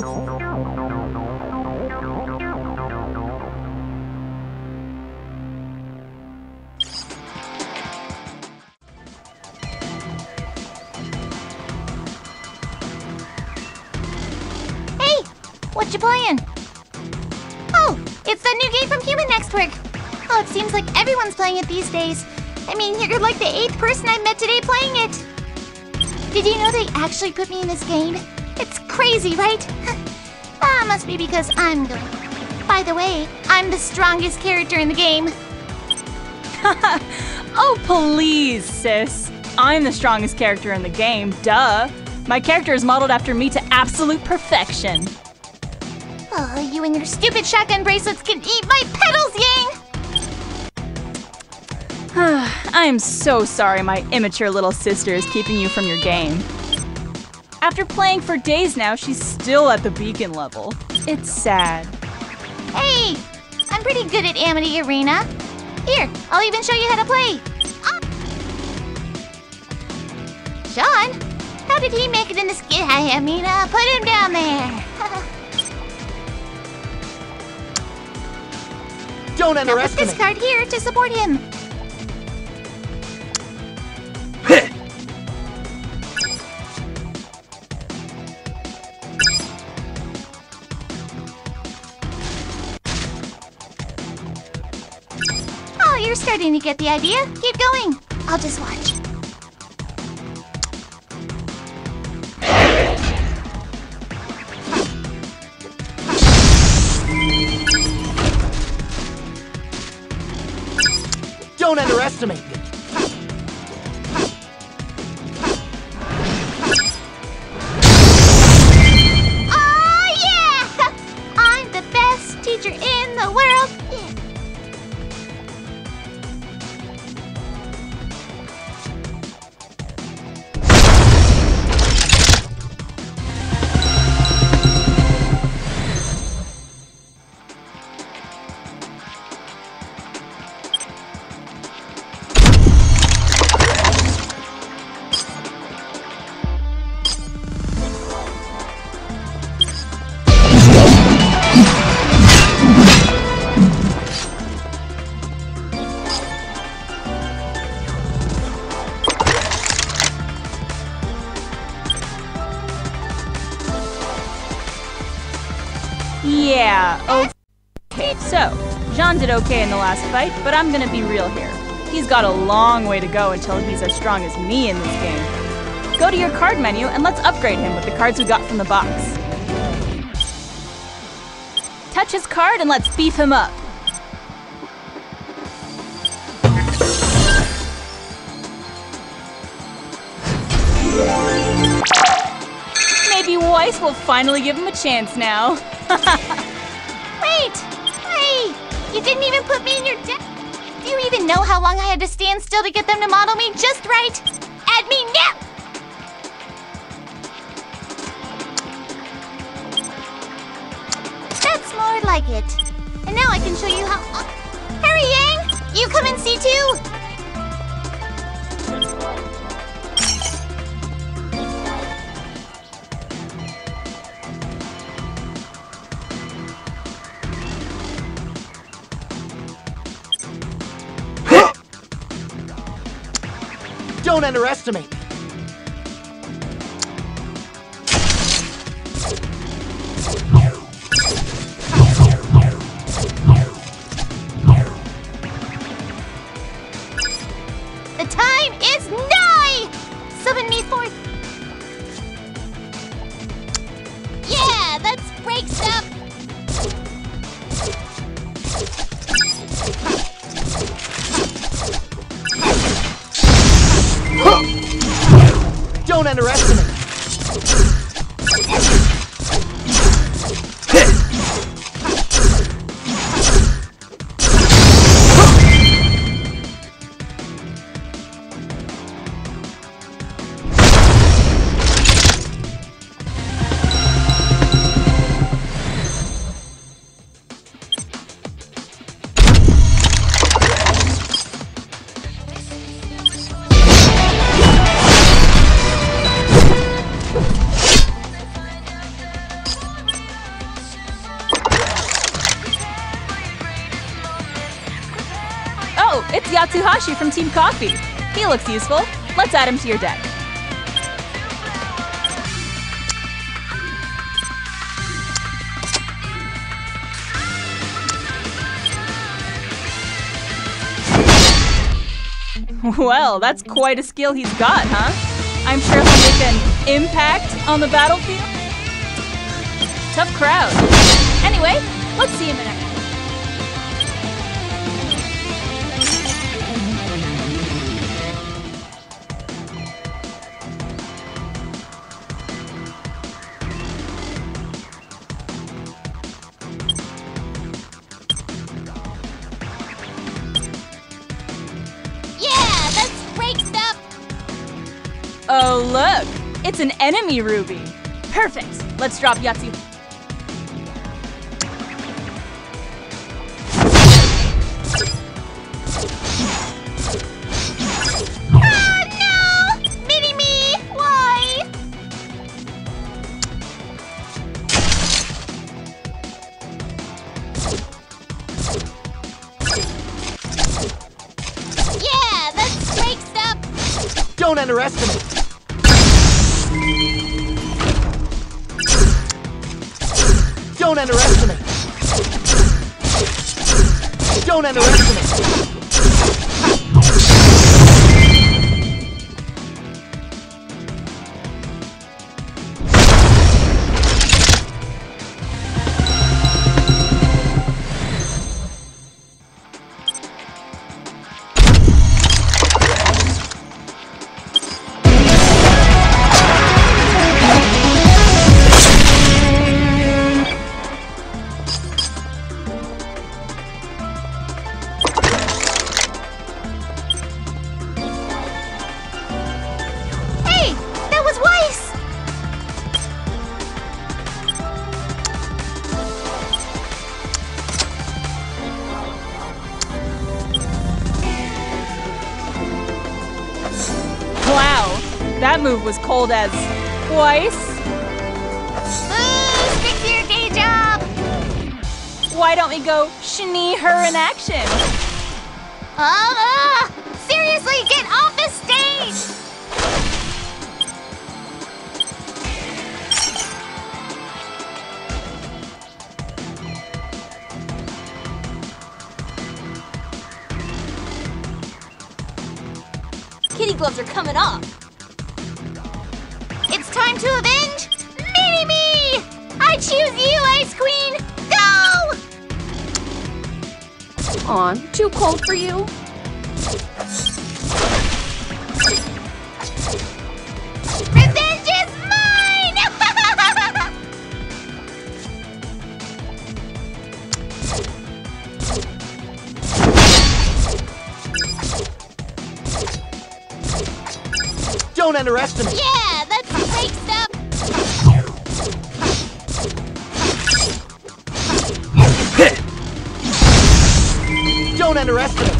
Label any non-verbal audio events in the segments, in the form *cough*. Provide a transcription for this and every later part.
What you playing? Oh, it's the new game from Human Next Work. Oh, it seems like everyone's playing it these days. I mean, you're like the eighth person I met today playing it. Did you know they actually put me in this game? It's crazy, right? *laughs* ah, must be because I'm good. By the way, I'm the strongest character in the game. *laughs* oh, please, sis. I'm the strongest character in the game, duh. My character is modeled after me to absolute perfection. Oh, you and your stupid shotgun bracelets can eat my petals, Yang! *sighs* I am so sorry my immature little sister is keeping you from your game. After playing for days now, she's still at the beacon level. It's sad. Hey! I'm pretty good at Amity Arena. Here, I'll even show you how to play. Jaune, how did he make it in this game? I mean, uh, put him down there. *laughs* Don't now put underestimate. this card here to support him. Starting to get the idea. Keep going. I'll just watch. Don't underestimate me. Yeah, okay. So, Jaune did okay in the last fight, but I'm gonna be real here. He's got a long way to go until he's as strong as me in this game. Go to your card menu and let's upgrade him with the cards we got from the box. Touch his card and let's beef him up. Maybe Weiss will finally give him a chance now. *laughs* Wait! Hey! You didn't even put me in your deck. Do you even know how long I had to stand still to get them to model me just right? Add me now! That's more like it. And now I can show you how. Oh, Harry Yang! You come and see too! Underestimate. Yatsuhashi from Team CFVY. He looks useful. Let's add him to your deck. Well, that's quite a skill he's got, huh? I'm sure he'll make an impact on the battlefield. Tough crowd. Anyway, let's see him in action. It's an enemy ruby. Perfect. Let's drop Yahtzee. Ah, no! Mini me! Why? Yeah, that's break stuff. Don't underestimate. Don't underestimate. Don't underestimate. Was cold as twice. Ooh, stick to your day job. Why don't we go Shani her in action? Uh, seriously, get off the stage. Kitty gloves are coming off. On. Too cold for you? Revenge is mine. Don't underestimate. yeah, Don't underestimate.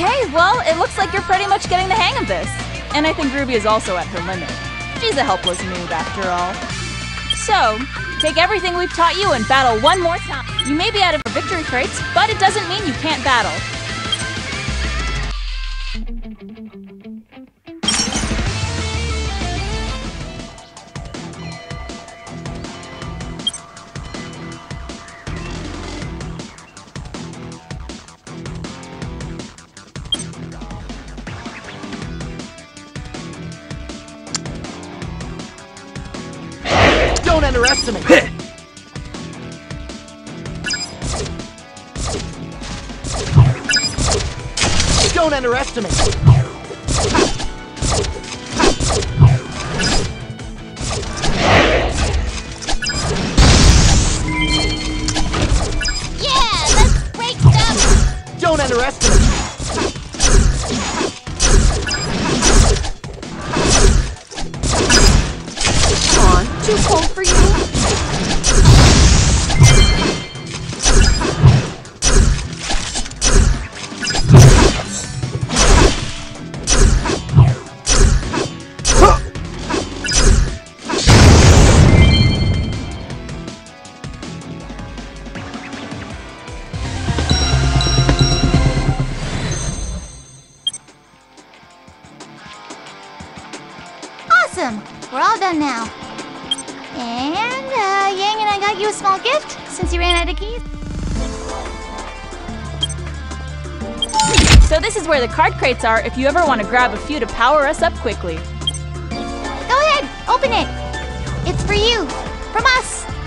Okay, well, it looks like you're pretty much getting the hang of this. And I think Ruby is also at her limit. She's a helpless noob after all. So, take everything we've taught you and battle one more time. You may be out of victory crates, but it doesn't mean you can't battle. Underestimate. Don't underestimate. Card crates are if you ever want to grab a few to power us up quickly. Go ahead, open it. It's for you, from us.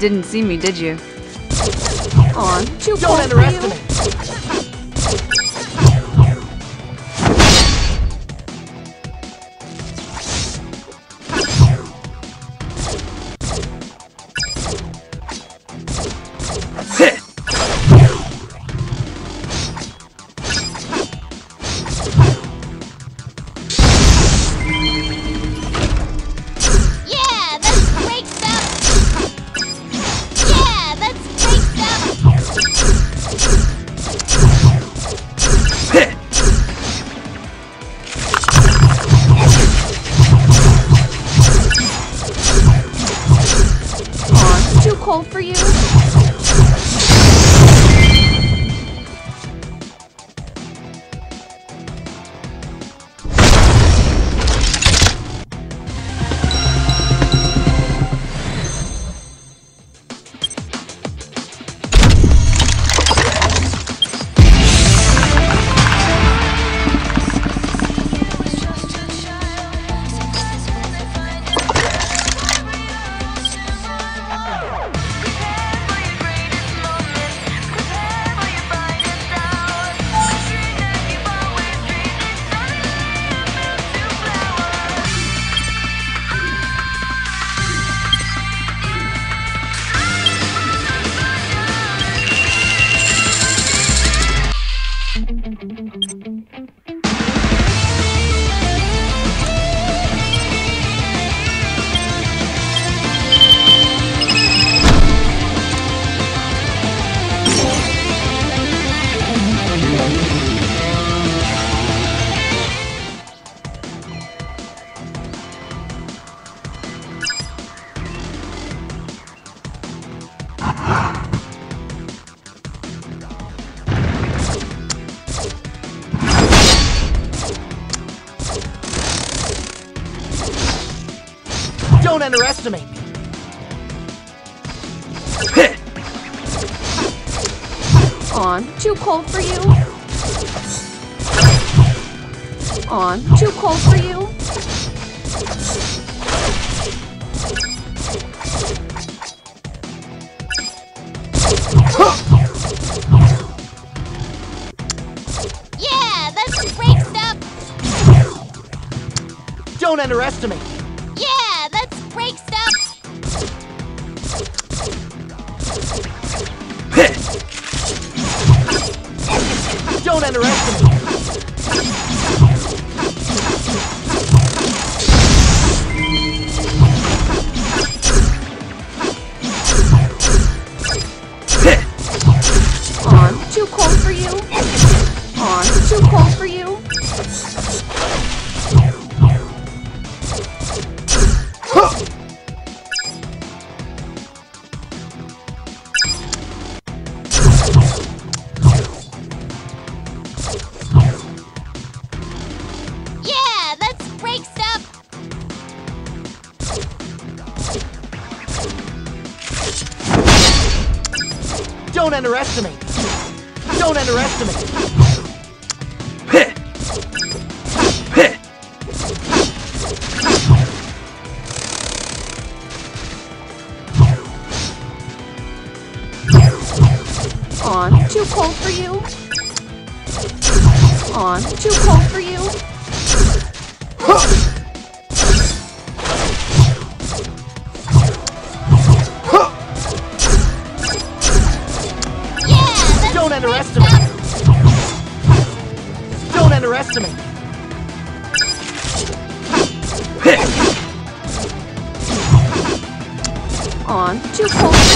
Didn't see me, did you? Aw, too Don't cold for you. underestimate. Don't underestimate me. *laughs* On. Too cold for you. On. Too cold for you. Yeah, that's great stuff. Don't underestimate me. Great stuff. Don't underestimate Don't underestimate. Don't underestimate. On. Too cold for you. On. Too cold underestimate. Don't underestimate. On. Too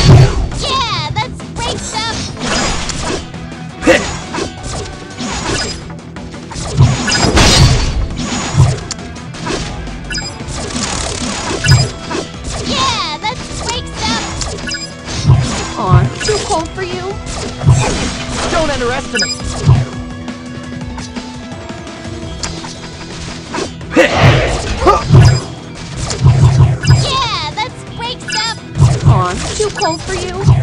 For you.